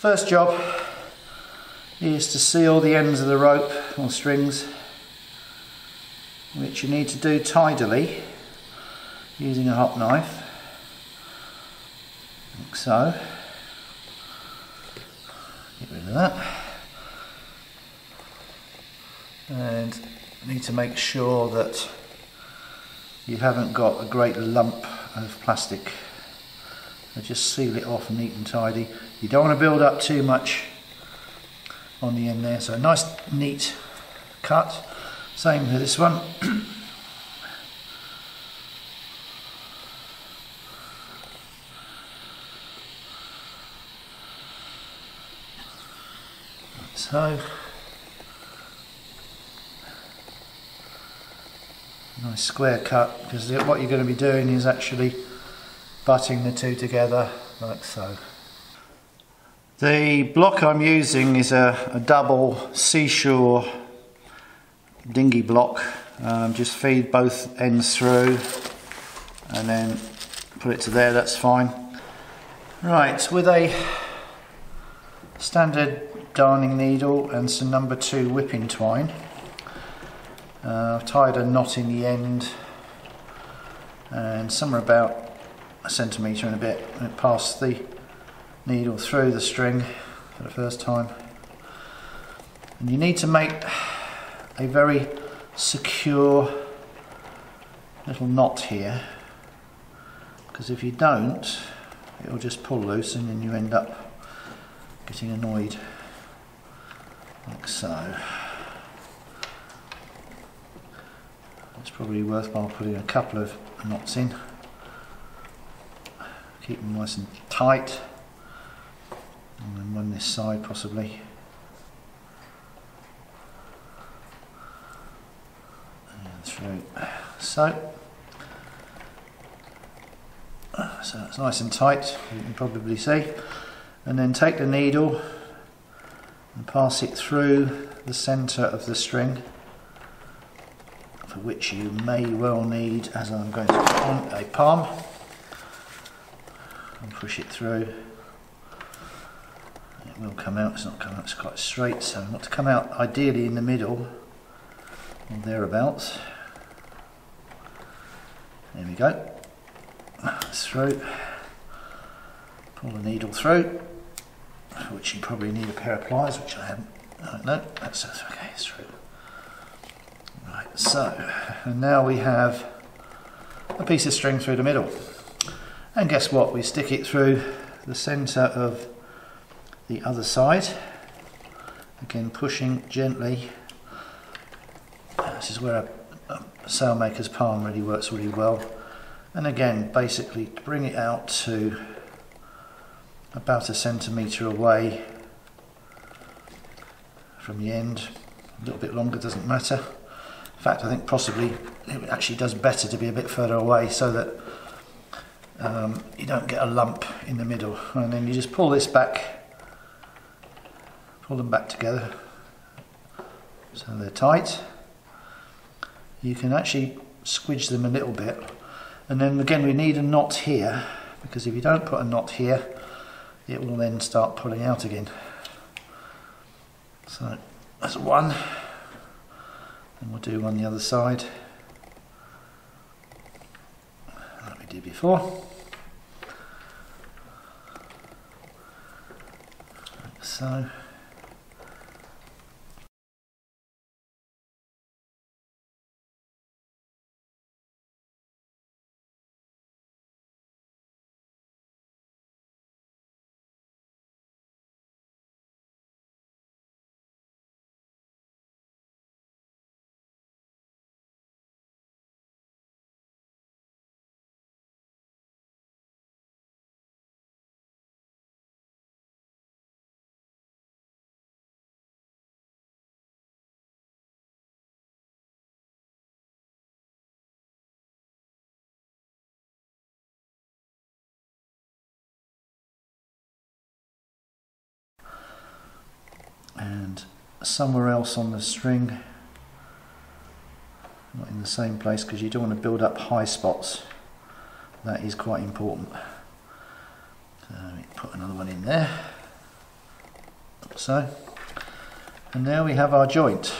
First job is to seal the ends of the rope or strings which you need to do tidily using a hot knife like so. Get rid of that. And need to make sure that you haven't got a great lump of plastic just seal it off neat and tidy. You don't want to build up too much on the end there so nice neat cut. Same with this one. So nice square cut because what you're going to be doing is actually butting the two together like so. The block I'm using is a, a double Seasure dinghy block. Um, just feed both ends through and then put it to there, that's fine. Right, with a standard darning needle and some number two whipping twine. Uh, I've tied a knot in the end and somewhere about centimetre and a bit and it passed the needle through the string for the first time. And you need to make a very secure little knot here because if you don't it will just pull loose and then you end up getting annoyed like so. It's probably worthwhile putting a couple of knots in. Keep them nice and tight. And then one this side possibly. And through. So. So it's nice and tight, you can probably see. And then take the needle and pass it through the centre of the string for which you may well need, as I'm going to put on, a palm and push it through. It will come out, it's not coming out, it's quite straight, so I want to come out ideally in the middle or thereabouts. There we go. That's through. Pull the needle through, which you probably need a pair of pliers, which I haven't. no, that's okay, it's through. Right, so, and now we have a piece of string through the middle. And guess what? We stick it through the centre of the other side. Again, pushing gently. This is where a, a sailmaker's palm really works really well. And again, basically bring it out to about a centimetre away from the end. A little bit longer doesn't matter. In fact, I think possibly it actually does better to be a bit further away so that um, you don't get a lump in the middle. And then you just pull this back, pull them back together so they're tight. You can actually squidge them a little bit. And then again, we need a knot here because if you don't put a knot here, it will then start pulling out again. So that's one and we'll do one the other side like we did before so and somewhere else on the string not in the same place because you don't want to build up high spots that is quite important so put another one in there so. And now we have our joint.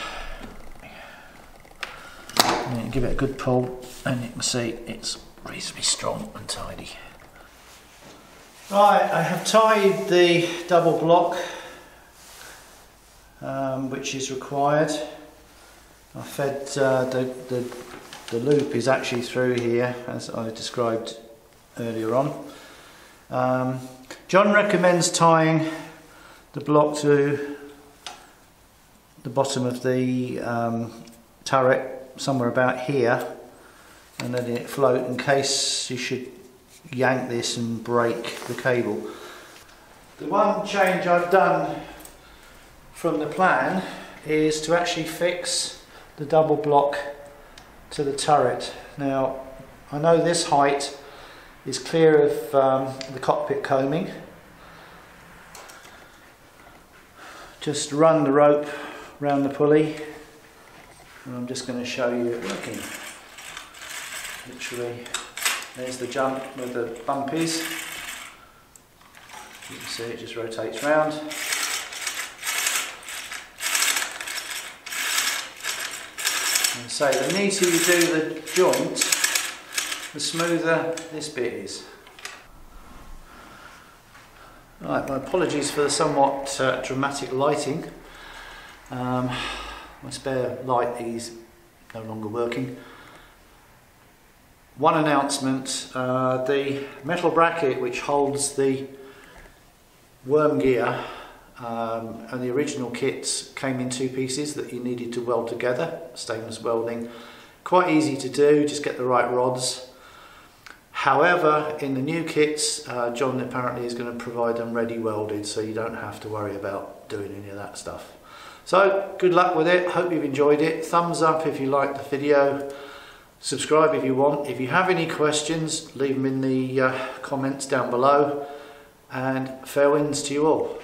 Give it a good pull and you can see it's reasonably strong and tidy. Right, I have tied the double block um, which is required. I fed uh, the, the, the loop is actually through here as I described earlier on. Um, John recommends tying the block to the bottom of the um, turret somewhere about here and letting it float in case you should yank this and break the cable. The one change I've done from the plan is to actually fix the double block to the turret. Now I know this height is clear of um, the cockpit coaming. Just run the rope around the pulley and I'm just going to show you it working. Literally, there's the jump where the bump is. You can see it just rotates round. And so the neater you do the joint, the smoother this bit is. Right, my apologies for the somewhat uh, dramatic lighting. Um, my spare light is no longer working. One announcement, uh, the metal bracket which holds the worm gear um, and the original kits came in two pieces that you needed to weld together, stainless welding. Quite easy to do, just get the right rods. However, in the new kits, uh, John apparently is going to provide them ready welded so you don't have to worry about doing any of that stuff. So, good luck with it. Hope you've enjoyed it. Thumbs up if you liked the video. Subscribe if you want. If you have any questions, leave them in the uh, comments down below. And fair winds to you all.